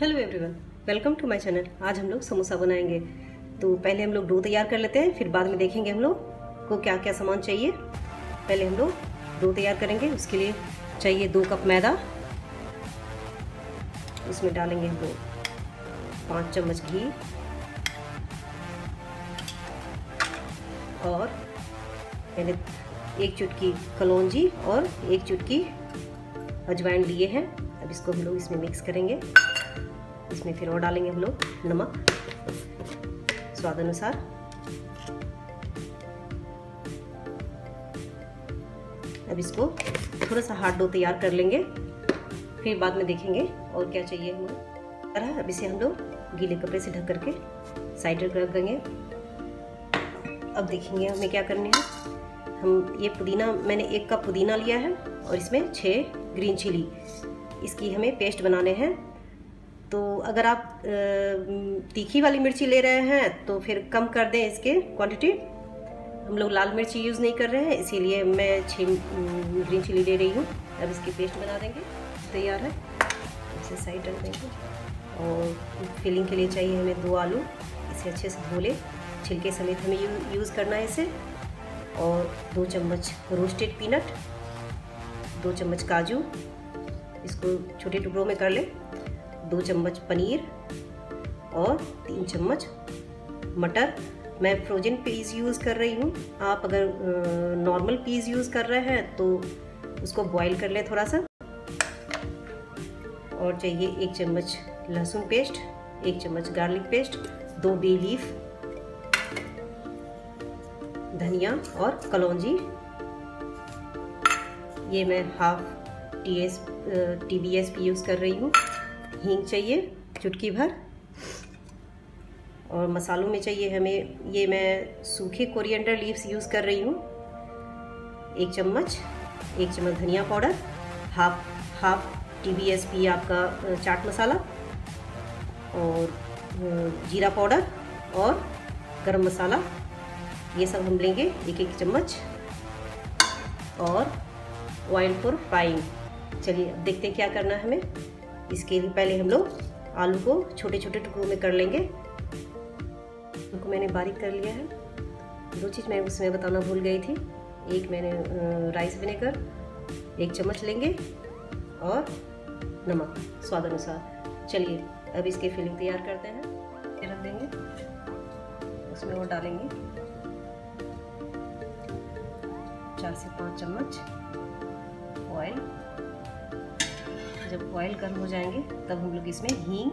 Hello everyone welcome to my channel आज हम लोग समोसा बनाएँगे। तो पहले हम लोग डो तैयार कर लेते हैं, फिर बाद में देखेंगे हम लोग को क्या क्या सामान चाहिए। पहले हम लोग डो तैयार करेंगे, उसके लिए चाहिए दो कप मैदा। उसमें डालेंगे हम लोग पाँच चम्मच घी। और मैंने एक चुटकी कलौंजी और एक चुटकी अजवाइन लिए हैं। अब इसको हम लोग इसमें मिक्स करेंगे। इसमें फिर और डालेंगे हम लोग नमक स्वाद अनुसार अब इसको थोड़ा सा हार्ड डो तैयार कर लेंगे, फिर बाद में देखेंगे और क्या चाहिए हमें। तरह अब इसे हम लोग गीले कपड़े से ढक करके साइड रख देंगे। अब देखेंगे हमें क्या करने हैं। हम, ये पुदीना, मैंने एक कप पुदीना लिया है और इसमें छः ग्रीन चिली। इसकी हमें पेस्ट बनाने हैं। तो अगर आप तीखी वाली मिर्ची ले रहे हैं तो फिर कम कर दें इसके क्वांटिटी हम लोग लाल मिर्ची यूज़ नहीं कर रहे हैं इसीलिए मैं छः ग्रीन चिली ले रही हूँ। अब इसकी पेस्ट बना देंगे। तैयार है। इसे साइड रख देंगे। और फिलिंग के लिए चाहिए हमें दो आलू। इसे अच्छे से धो लें छिलके समेत हमें यू, यूज़ करना है इसे। और दो चम्मच रोस्टेड पीनट दो चम्मच काजू। इसको छोटे टुकड़ों में कर लें। दो चम्मच पनीर और तीन चम्मच मटर। मैं फ्रोजन पीस यूज़ कर रही हूँ। आप अगर नॉर्मल पीस यूज़ कर रहे हैं तो उसको बॉईल कर लें थोड़ा सा। और चाहिए एक चम्मच लहसुन पेस्ट, एक चम्मच गार्लिक पेस्ट, दो बे लीफ, धनिया और कलौजी। ये मैं half T S T B S P use कर रही हूँ। हींग चाहिए, चुटकी भर। और मसालों में चाहिए हमें, ये मैं सूखे कोरिएंडर लीव्स यूज़ कर रही हूँ। एक चम्मच एक चम्मच धनिया powder, half half T B S P आपका चाट मसाला और जीरा पाउडर और गरम मसाला। ये सब हम लेंगे एक एक चम्मच। और ऑयल फॉर फ्राइंग चलिए, अब देखते हैं क्या करना है हमें। इसके लिए पहले हम लोग आलू को छोटे छोटे टुकड़ों में कर लेंगे। उनको मैंने बारीक कर लिया है। दो चीज़ मैं उसमें बताना भूल गई थी। एक मैंने राइस विनेगर, एक चम्मच लेंगे और नमक, स्वाद अनुसार। चलिए, अब इसकी फिलिंग तैयार करते हैं। रख देंगे। उसमें वो डालेंगे। चार से पाँच चम्मच ऑयल। जब ऑयल गर्म हो जाएँगे, तब हम लोग इसमें हींग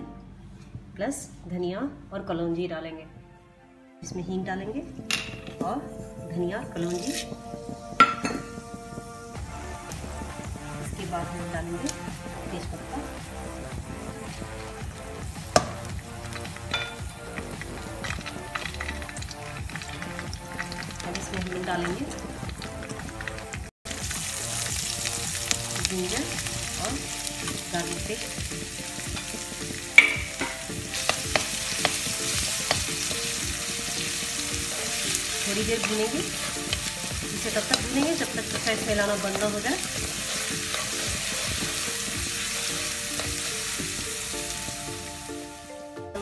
प्लस धनिया और कलौंजी डालेंगे। इसमें हींग डालेंगे और धनिया, कलौंजी। इसके बाद हम डालेंगे तेज पत्ता अब इसमें हम डालेंगे जिंजर गार्लिक पेस्ट थोड़ी देर भूनेंगे। इसे तब तक भूनेंगे जब तक कच्चा इसमें लाना बंद हो जाए।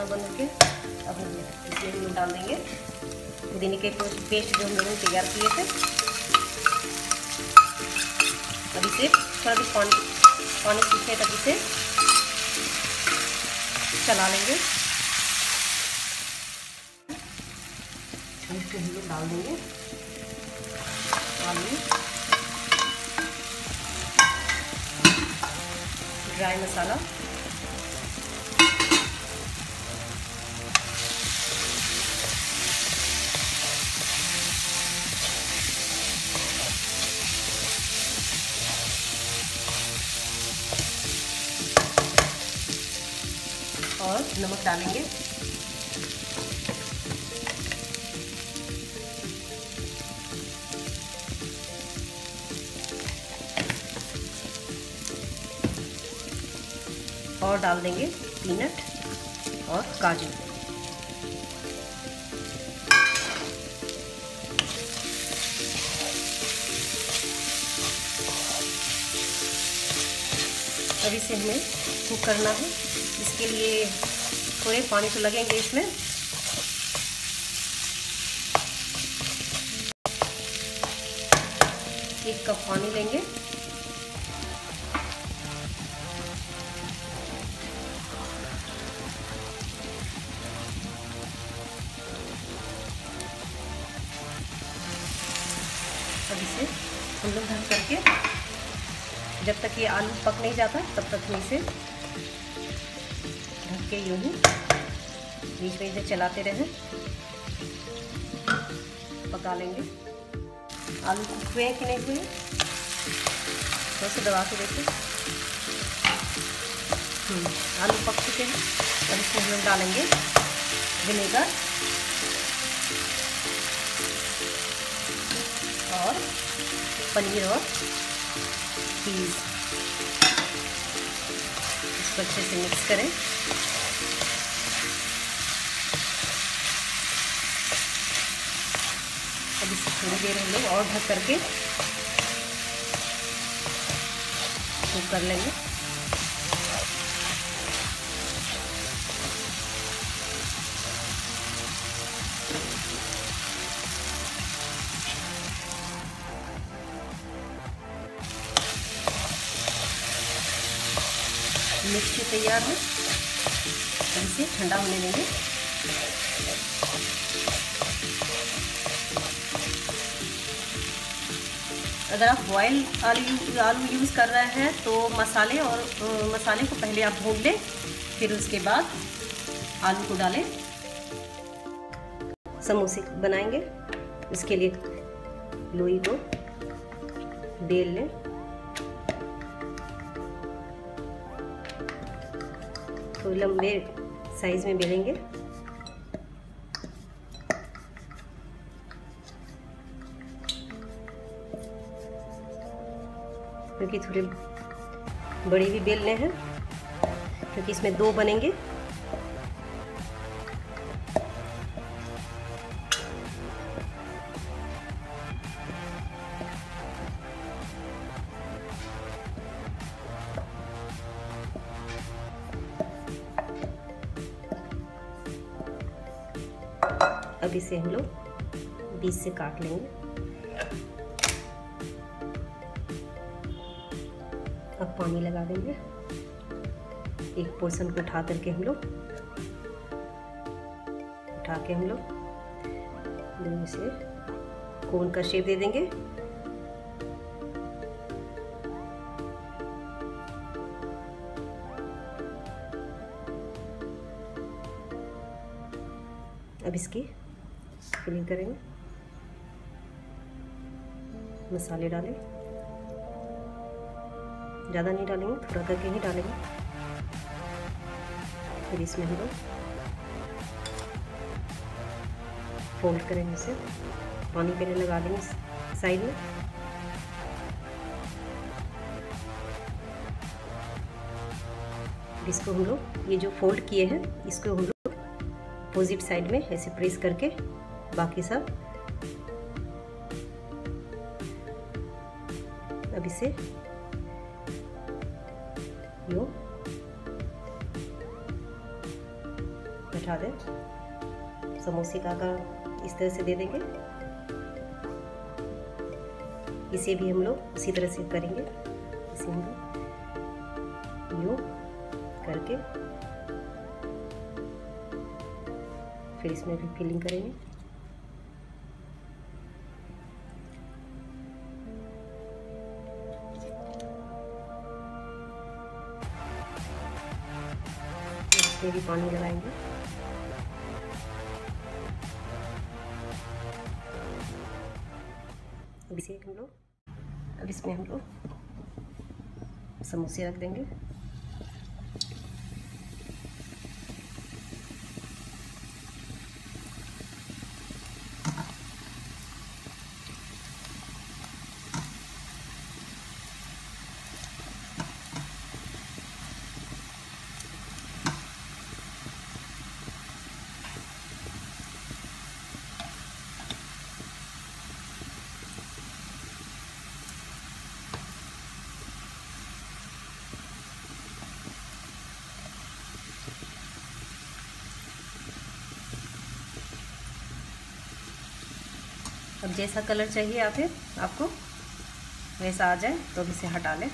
बंद करके अब हम डाल देंगे। पुदीने के पेस्ट जो हम लोगों ने तैयार किए थे। अब इसे थोड़ा भी पानी पानी सूखने तक इसे चला लेंगे। इसको हम लोग डाल देंगे। आलू ड्राई मसाला। और नमक डालेंगे। और डाल देंगे पीनट और काजू। अब इसे हमें कुक करना है। इसके लिए थोड़े पानी तो लगेंगे इसमें। एक कप पानी लेंगे। हम लोग ढक करके, जब तक ये आलू पक नहीं जाता, तब तक हम इसे के यूँ ही बीच में इसे चलाते रहें। पका लेंगे। आलू कुक हुए कि नहीं हुए थोड़ा सा दबा के देखिए। आलू पक चुके हैं। अब इसमें हम लोग डालेंगे विनेगर। और पनीर और चीज़। इसको अच्छे से मिक्स करें। इसे थोड़ी देर हम लोग और ढक करके कुक कर लेंगे। मिर्ची तैयार है। इसे ठंडा होने देंगे। अगर आप बॉयल आलू आलू यूज़ कर रहे हैं तो मसाले और मसाले को पहले आप भून लें, फिर उसके बाद आलू को डालें। समोसे बनाएँगे। इसके लिए लोई को बेल लें। तो लंबे साइज़ में बेलेंगे। क्योंकि थोड़े बड़े भी बेलने हैं, क्योंकि इसमें दो बनेंगे। अब इसे हम लोग बीच से काट लेंगे। अब पानी लगा देंगे। एक पोर्शन को उठा करके हम लोग, उठा के हम लोग इसे कोन का शेप दे देंगे। अब इसकी फिलिंग करेंगे। मसाले डालें। ज़्यादा नहीं डालेंगे, थोड़ा करके ही डालेंगे। फिर इसमें हम लोग फोल्ड करेंगे इसे। पानी पहले लगा देंगे साइड में। इसको हम लोग, ये जो फोल्ड किए हैं, इसको हम लोग अपोजिट साइड में ऐसे प्रेस करके बाकी सब अब इसे यो बैठा दें समोसे का आकार इस तरह से दे देंगे इसे भी हम लोग उसी तरह से करेंगे इसे करके फिर इसमें भी फिलिंग करेंगे इसमें भी पानी लगाएँगे अब हम लोग अब इसमें हम लोग समोसे रख देंगे। अब जैसा कलर चाहिए फिर आपको वैसा आ जाए तो इसे हटा लें।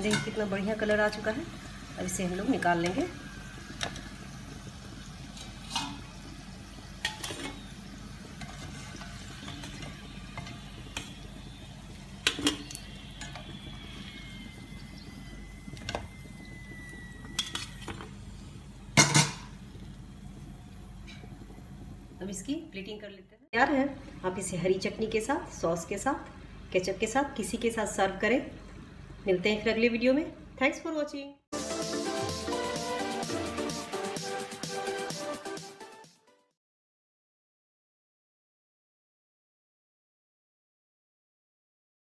देखिए कितना बढ़िया कलर आ चुका है। अब इसे हम लोग निकाल लेंगे। अब इसकी प्लेटिंग कर लेते हैं। तैयार है? आप इसे हरी चटनी के साथ, सॉस के साथ, केचप के साथ, किसी के साथ सर्व करें। मिलते हैं फिर अगले वीडियो में। Thanks for watching